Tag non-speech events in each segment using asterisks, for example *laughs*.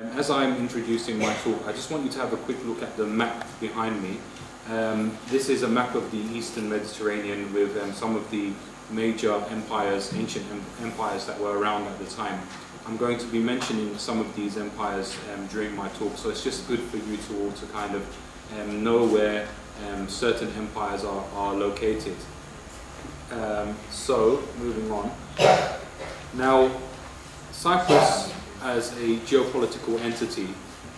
As I'm introducing my talk, I just want you to have a quick look at the map behind me. Um, this is a map of the Eastern Mediterranean with um, some of the major empires, ancient empires that were around at the time. I'm going to be mentioning some of these empires um, during my talk, so it's just good for you to all to kind of um, know where um, certain empires are, are located. Um, so, moving on. Now, Cyprus as a geopolitical entity,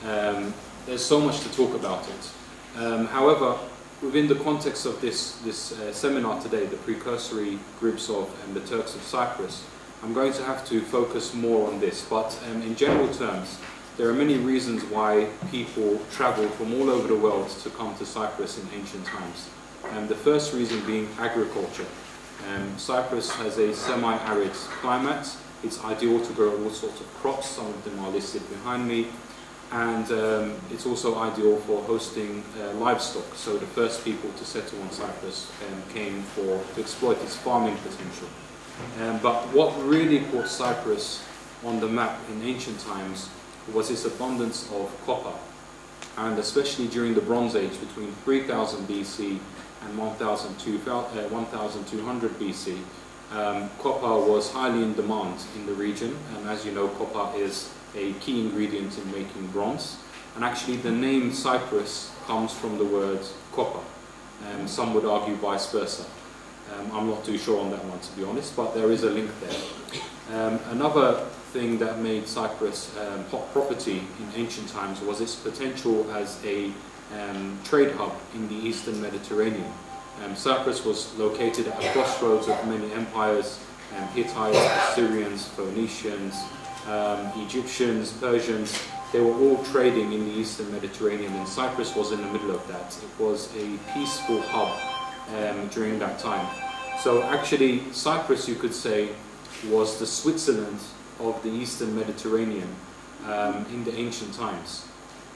um, there's so much to talk about it. Um, however, within the context of this, this uh, seminar today, the precursory groups of um, the Turks of Cyprus, I'm going to have to focus more on this. But um, in general terms, there are many reasons why people travel from all over the world to come to Cyprus in ancient times. And the first reason being agriculture. Um, Cyprus has a semi-arid climate. It's ideal to grow all sorts of crops. Some of them are listed behind me. And um, it's also ideal for hosting uh, livestock. So the first people to settle on Cyprus um, came for to exploit its farming potential. Um, but what really put Cyprus on the map in ancient times was its abundance of copper. And especially during the Bronze Age between 3000 BC and 1200 uh, BC, um, copper was highly in demand in the region. And as you know, copper is a key ingredient in making bronze. And actually the name Cyprus comes from the word copper. Um, some would argue vice versa. Um, I'm not too sure on that one to be honest, but there is a link there. Um, another thing that made Cyprus um, hot property in ancient times was its potential as a um, trade hub in the eastern Mediterranean. Um, Cyprus was located at a crossroads of many empires, um, Hittites, Assyrians, Phoenicians, Egyptians, Persians, they were all trading in the eastern Mediterranean and Cyprus was in the middle of that. It was a peaceful hub um, during that time. So actually, Cyprus, you could say, was the Switzerland of the Eastern Mediterranean um, in the ancient times.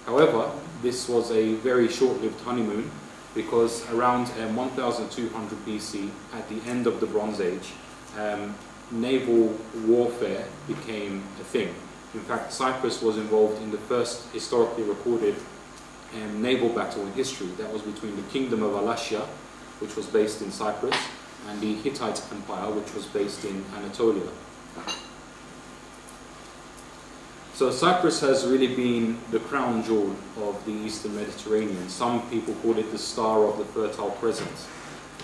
However, this was a very short-lived honeymoon because around um, 1200 BC, at the end of the Bronze Age, um, naval warfare became a thing. In fact, Cyprus was involved in the first historically recorded um, naval battle in history. That was between the Kingdom of Alasya, which was based in Cyprus, and the Hittite Empire, which was based in Anatolia. So Cyprus has really been the crown jewel of the Eastern Mediterranean. Some people call it the star of the Fertile Crescent.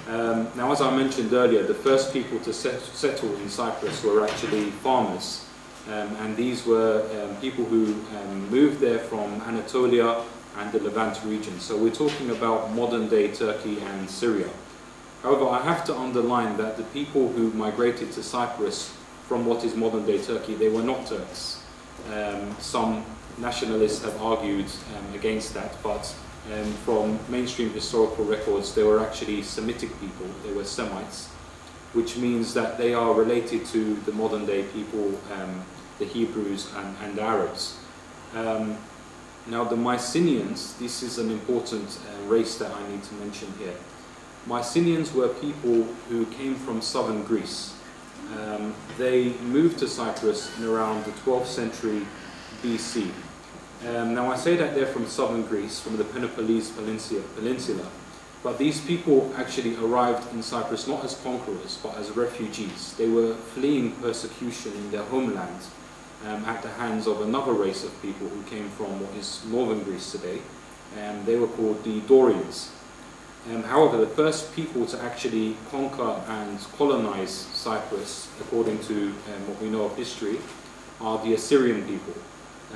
Um, now, as I mentioned earlier, the first people to set, settle in Cyprus were actually farmers. Um, and these were um, people who um, moved there from Anatolia and the Levant region. So we're talking about modern day Turkey and Syria. However, I have to underline that the people who migrated to Cyprus from what is modern day Turkey, they were not Turks. Um, some nationalists have argued um, against that, but um, from mainstream historical records, they were actually Semitic people, they were Semites, which means that they are related to the modern day people, um, the Hebrews and, and Arabs. Um, now the Mycenaeans, this is an important uh, race that I need to mention here. Mycenaeans were people who came from southern Greece. Um, they moved to Cyprus in around the 12th century BC. Um, now I say that they're from southern Greece, from the Peloponnese Peninsula, but these people actually arrived in Cyprus not as conquerors, but as refugees. They were fleeing persecution in their homeland um, at the hands of another race of people who came from what is northern Greece today. And they were called the Dorians. Um, however, the first people to actually conquer and colonize Cyprus, according to um, what we know of history, are the Assyrian people.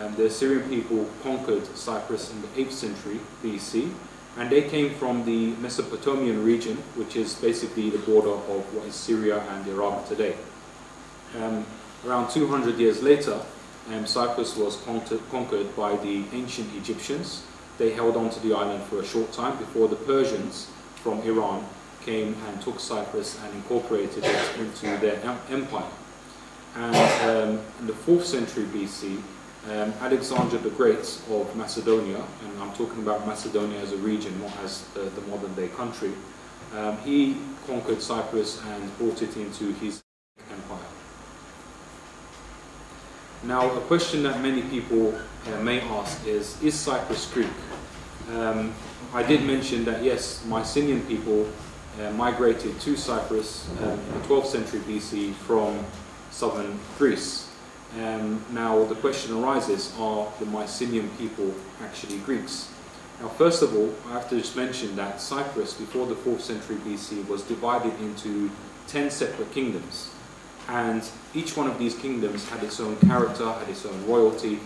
Um, the Assyrian people conquered Cyprus in the 8th century BC, and they came from the Mesopotamian region, which is basically the border of what is Syria and Iraq today. Um, Around 200 years later, um, Cyprus was conquered by the ancient Egyptians. They held on to the island for a short time before the Persians from Iran came and took Cyprus and incorporated it into their empire. And um, in the 4th century BC, um, Alexander the Great of Macedonia, and I'm talking about Macedonia as a region, not as the, the modern day country, um, he conquered Cyprus and brought it into his empire. Now, a question that many people uh, may ask is, is Cyprus Greek? Um, I did mention that yes, Mycenaean people uh, migrated to Cyprus um, in the 12th century BC from southern Greece. Um, now the question arises, are the Mycenaean people actually Greeks? Now first of all, I have to just mention that Cyprus before the 4th century BC was divided into 10 separate kingdoms. And each one of these kingdoms had its own character, had its own royalty,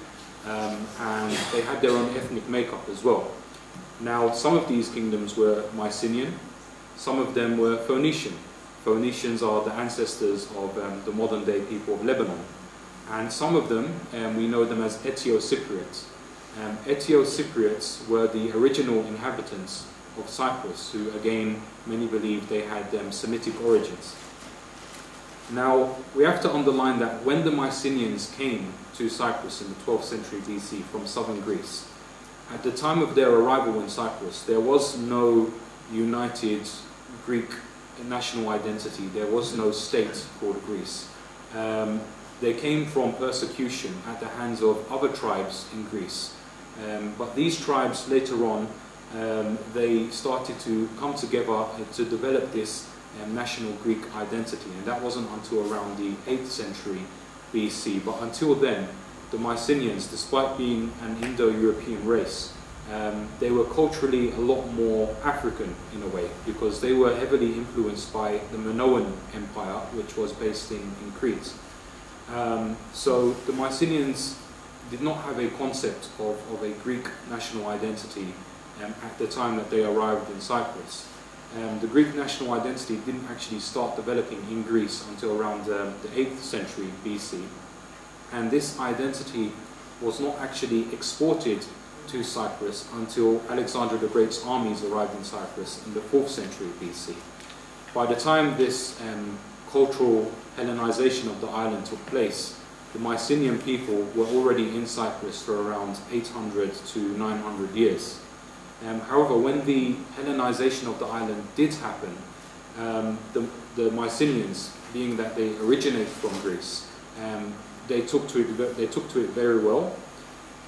um, and they had their own ethnic makeup as well. Now, some of these kingdoms were Mycenaean, some of them were Phoenician. Phoenicians are the ancestors of um, the modern day people of Lebanon. And some of them, um, we know them as Eteo-Cypriots. Um, Eteo-Cypriots were the original inhabitants of Cyprus, who again, many believe they had um, Semitic origins. Now, we have to underline that when the Mycenaeans came to Cyprus in the 12th century BC from southern Greece, at the time of their arrival in Cyprus, there was no united Greek national identity. There was no state called Greece. Um, they came from persecution at the hands of other tribes in Greece. Um, but these tribes later on, um, they started to come together to develop this um, national Greek identity. And that wasn't until around the 8th century BC. But until then, the Mycenaeans, despite being an Indo-European race, um, they were culturally a lot more African in a way because they were heavily influenced by the Minoan Empire, which was based in, in Crete. Um, so the Mycenaeans did not have a concept of, of a Greek national identity um, at the time that they arrived in Cyprus. Um, the Greek national identity didn't actually start developing in Greece until around um, the 8th century BC. And this identity was not actually exported to Cyprus until Alexander the Great's armies arrived in Cyprus in the 4th century BC. By the time this um, cultural Hellenization of the island took place, the Mycenaean people were already in Cyprus for around 800 to 900 years. Um, however, when the Hellenization of the island did happen, um, the, the, Mycenaeans, being that they originate from Greece, um, they, took to it, they took to it very well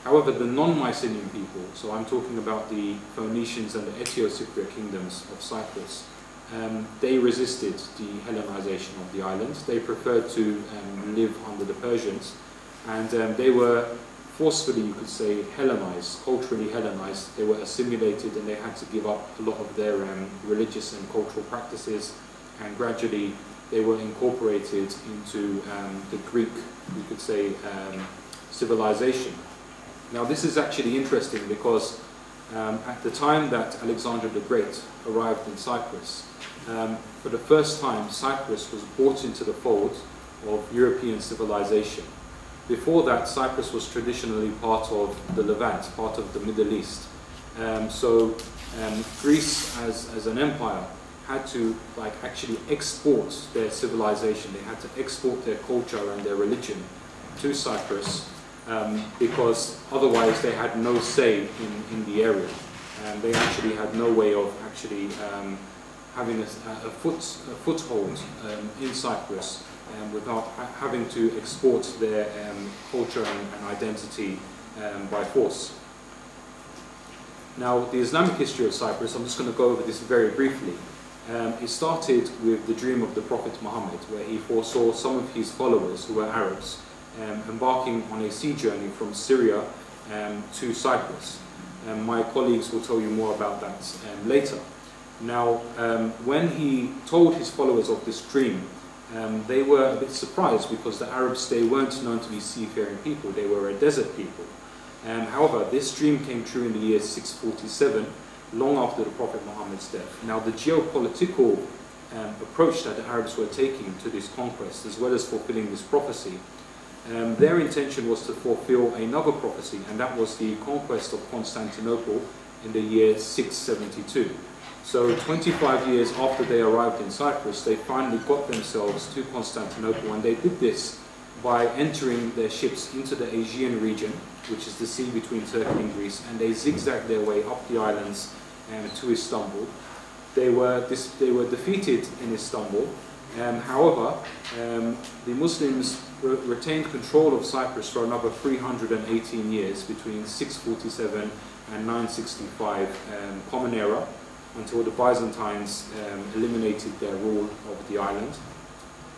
However, the non-Mycenaean people, so I'm talking about the Phoenicians and the Eteo-Cypriot kingdoms of Cyprus, um, they resisted the Hellenization of the island. They preferred to um, live under the Persians, and um, they were forcefully, you could say, Hellenized, culturally Hellenized. They were assimilated and they had to give up a lot of their um, religious and cultural practices, and gradually they were incorporated into um, the Greek, you could say, um, civilization. Now this is actually interesting because um, at the time that Alexander the Great arrived in Cyprus, um, for the first time Cyprus was brought into the fold of European civilization. Before that, Cyprus was traditionally part of the Levant, part of the Middle East. Um, so um, Greece, as, as an empire, had to like actually export their civilization. They had to export their culture and their religion to Cyprus um, because otherwise they had no say in, in the area. And they actually had no way of actually um, having a, a, foot, a foothold um, in Cyprus um, without ha having to export their um, culture and, and identity um, by force. Now, the Islamic history of Cyprus, I'm just going to go over this very briefly. Um, it started with the dream of the Prophet Muhammad, where he foresaw some of his followers, who were Arabs, um, embarking on a sea journey from Syria um, to Cyprus. My colleagues will tell you more about that later. Now, when he told his followers of this dream, um, they were a bit surprised because the Arabs, they weren't known to be seafaring people, they were a desert people. however, this dream came true in the year 647, long after the Prophet Muhammad's death. Now, the geopolitical approach that the Arabs were taking to this conquest, as well as fulfilling this prophecy, um, their intention was to fulfill another prophecy, and that was the conquest of Constantinople in the year 672. So 25 years after they arrived in Cyprus, they finally got themselves to Constantinople, and they did this by entering their ships into the Aegean region, which is the sea between Turkey and Greece, and they zigzagged their way up the islands um, to Istanbul. They were, they were defeated in Istanbul, Um, however, um, the Muslims re retained control of Cyprus for another 318 years between 647 and 965 um, Common Era until the Byzantines um, eliminated their rule of the island.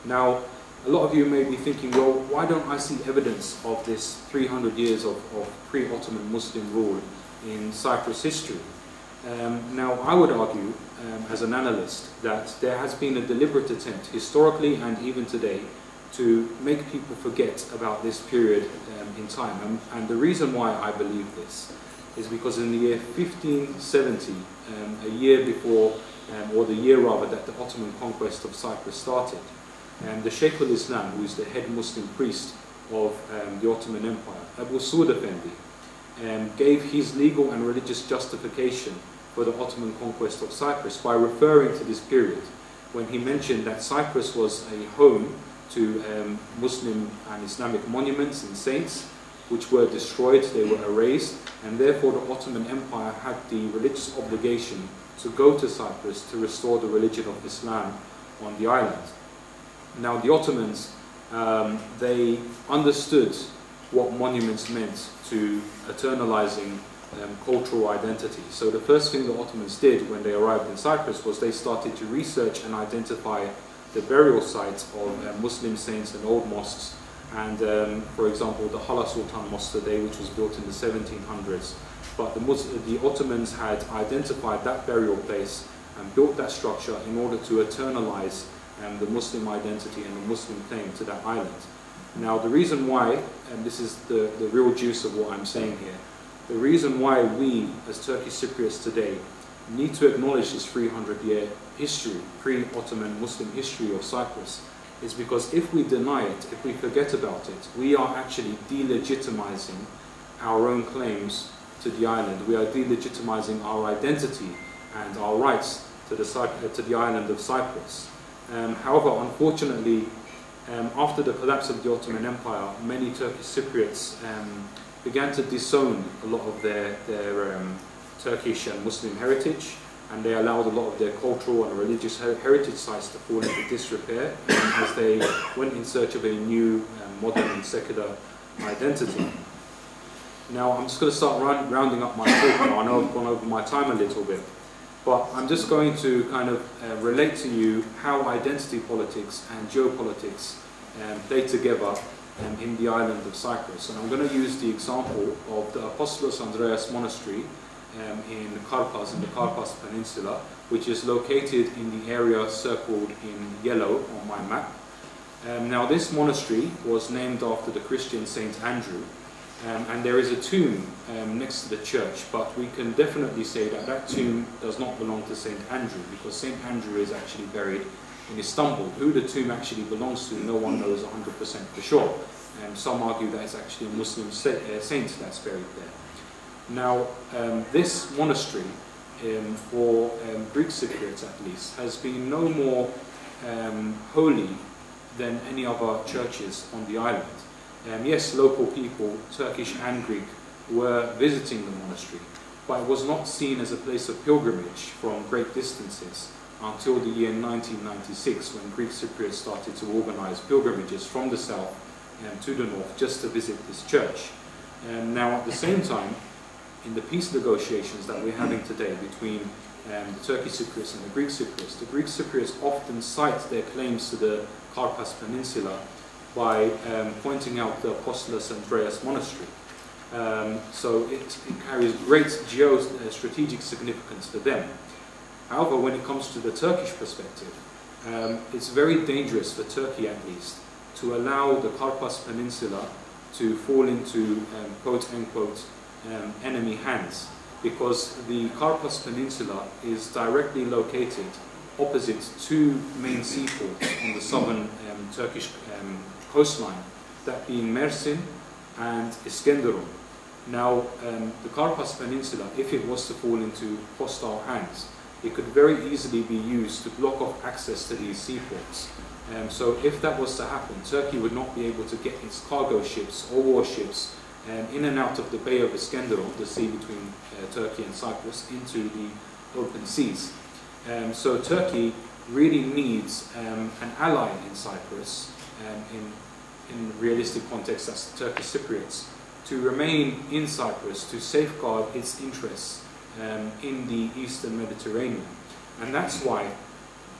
Now, a lot of you may be thinking, well, why don't I see evidence of this 300 years of, of pre-Ottoman Muslim rule in Cyprus history? Um, now, I would argue, um, as an analyst, that there has been a deliberate attempt, historically and even today, to make people forget about this period um, in time. And, and, the reason why I believe this is because in the year 1570, um, a year before, um, or the year rather, that the Ottoman conquest of Cyprus started, And the Sheikh al-Islam, who is the head Muslim priest of um, the Ottoman Empire, Abu Suud Effendi, um, gave his legal and religious justification for the Ottoman conquest of Cyprus by referring to this period when he mentioned that Cyprus was a home to um, Muslim and Islamic monuments and saints which were destroyed, they were erased, and therefore the Ottoman Empire had the religious obligation to go to Cyprus to restore the religion of Islam on the island. Now the Ottomans, um, they understood what monuments meant to eternalizing um, cultural identity. So the first thing the Ottomans did when they arrived in Cyprus was they started to research and identify the burial sites of uh, Muslim saints and old mosques. And um, for example, the Hala Sultan Mosque today, which was built in the 1700s. But the, the Ottomans had identified that burial place and built that structure in order to eternalize um, the Muslim identity and the Muslim claim to that island. Now the reason why, and this is the, the real juice of what I'm saying here, the reason why we as Turkish Cypriots today need to acknowledge this 300 year history, pre-Ottoman Muslim history of Cyprus, is because if we deny it, if we forget about it, we are actually delegitimizing our own claims to the island. We are delegitimizing our identity and our rights to the, to the island of Cyprus. Um, however, unfortunately, um, after the collapse of the Ottoman Empire, many Turkish Cypriots um, began to disown a lot of their, their um, Turkish and Muslim heritage, and they allowed a lot of their cultural and religious heritage sites to fall into disrepair as they went in search of a new, um, modern and secular identity. Now, I'm just going to start rounding up my talk now. I know I've gone over my time a little bit. But I'm just going to kind of uh, relate to you how identity politics and geopolitics um, play together um, in the island of Cyprus. And I'm going to use the example of the Apostolos Andreas Monastery um, in Karpas, in the Karpas Peninsula, which is located in the area circled in yellow on my map. Um, now this monastery was named after the Christian Saint Andrew, um, and there is a tomb um, next to the church, but we can definitely say that that tomb does not belong to St. Andrew, because St. Andrew is actually buried in Istanbul. Who the tomb actually belongs to, no one knows 100% for sure. Um, some argue that it's actually a Muslim uh, saint that's buried there. Now, um, this monastery, um, for um, Greek Cypriots at least, has been no more um, holy than any other churches on the island. Um, yes, local people, Turkish and Greek, were visiting the monastery, but it was not seen as a place of pilgrimage from great distances until the year 1996 when Greek Cypriots started to organize pilgrimages from the south um, to the north just to visit this church. And now at the same *laughs* time, in the peace negotiations that we're having today between um, the Turkish Cypriots and the Greek Cypriots, the Greek Cypriots often cite their claims to the Karpas Peninsula by um, pointing out the Apostolos Andreas Monastery. Um, so it, it, carries great geostrategic significance for them. However, when it comes to the Turkish perspective, um, it's very dangerous for Turkey at least to allow the Karpas Peninsula to fall into um, quote-unquote um, enemy hands because the Karpas Peninsula is directly located opposite two main seaports on the southern um, Turkish um, coastline, that being Mersin and Iskenderun. Now, um, the Karpas Peninsula, if it was to fall into hostile hands, it could very easily be used to block off access to these seaports. Um, so if that was to happen, Turkey would not be able to get its cargo ships or warships um, in and out of the Bay of Iskenderun, the sea between uh, Turkey and Cyprus, into the open seas. Um, so Turkey really needs um, an ally in Cyprus, um, in, in realistic context, the Turkish Cypriots, to remain in Cyprus to safeguard its interests um, in the Eastern Mediterranean. And that's why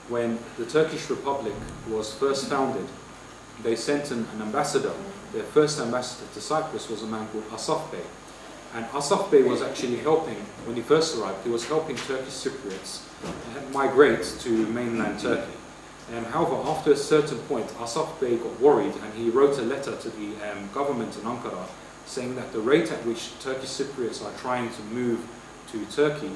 when the Turkish Republic was first founded, they sent an, an ambassador. Their first ambassador to Cyprus was a man called Asaf Bey. And Asaf Bey was actually helping, when he first arrived, he was helping Turkish Cypriots migrate to mainland Turkey. Um, however, after a certain point, Asaf Bey got worried and he wrote a letter to the um, government in Ankara saying that the rate at which Turkish Cypriots are trying to move to Turkey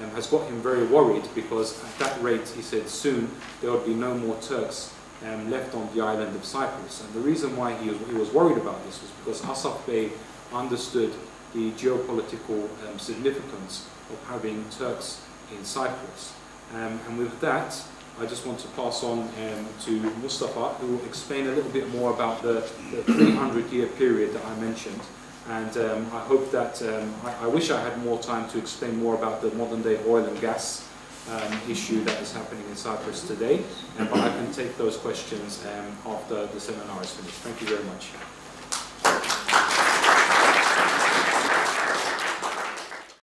um, has got him very worried because at that rate, he said, soon there would be no more Turks um, left on the island of Cyprus. And the reason why he was, he was worried about this was because Asaf Bey understood the geopolitical um, significance of having Turks in Cyprus. Um, and with that, I just want to pass on um, to Mustafa, who will explain a little bit more about the, the 300 year period that I mentioned. And um, I hope that, um, I, I, wish I had more time to explain more about the modern day oil and gas um, issue that is happening in Cyprus today. but I can take those questions um, after the seminar is finished. Thank you very much.